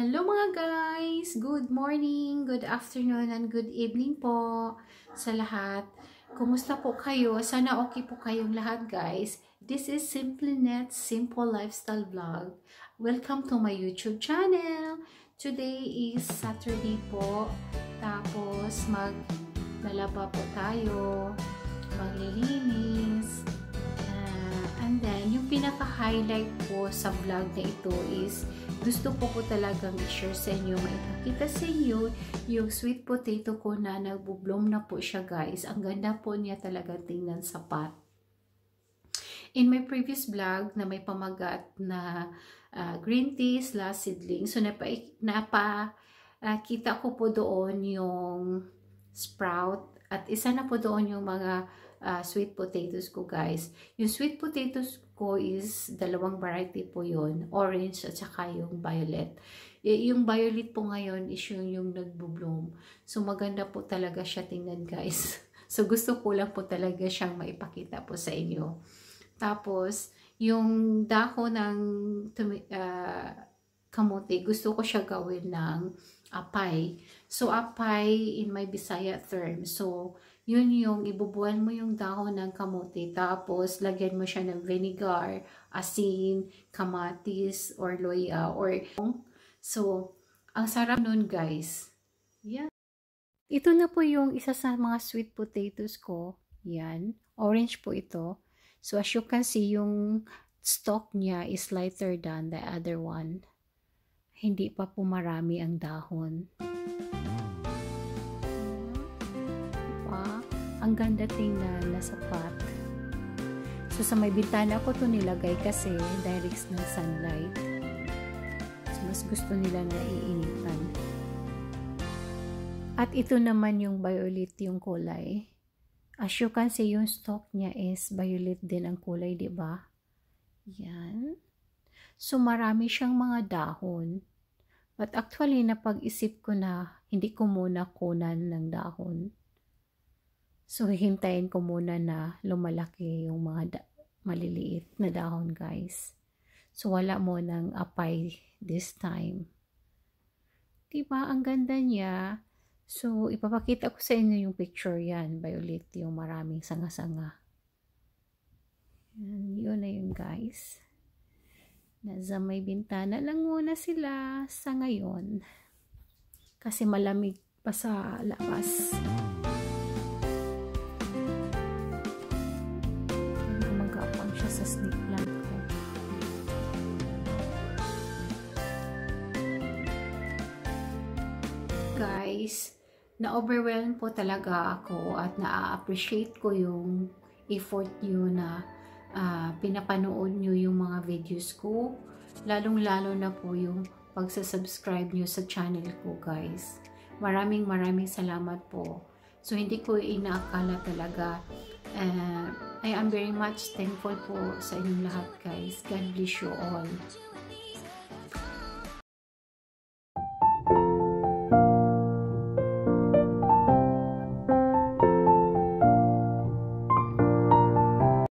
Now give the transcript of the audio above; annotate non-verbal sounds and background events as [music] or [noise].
Hello mga guys! Good morning, good afternoon, and good evening po sa lahat. Kumusta po kayo? Sana okay po kayong lahat guys. This is Simply Net Simple Lifestyle Vlog. Welcome to my YouTube channel. Today is Saturday po. Tapos maglalaba po tayo. Pinaka-highlight po sa vlog na ito is gusto po ko talagang i-share sa inyo, maipakita sa inyo yung sweet potato ko na nagbo-bloom na po siya guys. Ang ganda po niya talaga tingnan sa pot. In my previous vlog na may pamagat na uh, green tea slash seedling, so napa, napa uh, kita ko po doon yung sprout at isa na po doon yung mga uh, sweet potatoes ko guys. Yung sweet potatoes ko is dalawang variety po yon orange at saka yung violet. Yung violet po ngayon is yung, yung nagbo-bloom. So maganda po talaga siya tingnan guys. [laughs] So gusto ko lang po talaga siyang maipakita po sa inyo. Tapos yung dahon ng uh, kamote, gusto ko siya gawin ng apay. So apay in my Bisaya term. So yun yung ibubuan mo yung dahon ng kamote tapos lagyan mo siya ng vinegar, asin, kamatis, or loya, or so, ang sarap nun guys. Yan. Ito na po yung isa sa mga sweet potatoes ko. Yan. Orange po ito. So, as you can see, yung stalk niya is lighter than the other one. Hindi pa po marami ang dahon. Ang ganda tingnan na sapat. So sa may bintana ko to nilagay kasi direct ng sunlight. So mas gusto nila na iinitan. At ito naman yung violet yung kulay. As you can see, yung stalk niya is violet din ang kulay, di ba? Yan. So, marami siyang mga dahon. But actually, napag-isip ko na hindi ko muna kunan ng dahon. So, hihintayin ko muna na lumalaki yung mga maliliit na dahon, guys. So, wala mo ng apay this time. Diba? Ang ganda niya. So, ipapakita ko sa inyo yung picture yan. Violet, yung maraming sanga-sanga. Yan, yun na yun, guys. Nasa may bintana lang muna sila sa ngayon. Kasi malamig pa sa labas. guys, na-overwhelm po talaga ako at na-appreciate ko yung effort nyo na uh, pinapanood nyo yung mga videos ko. Lalong-lalo na po yung pagsasubscribe nyo sa channel ko guys. Maraming maraming salamat po. So hindi ko inaakala talaga. Uh, I am very much thankful po sa inyong lahat guys. God bless you all.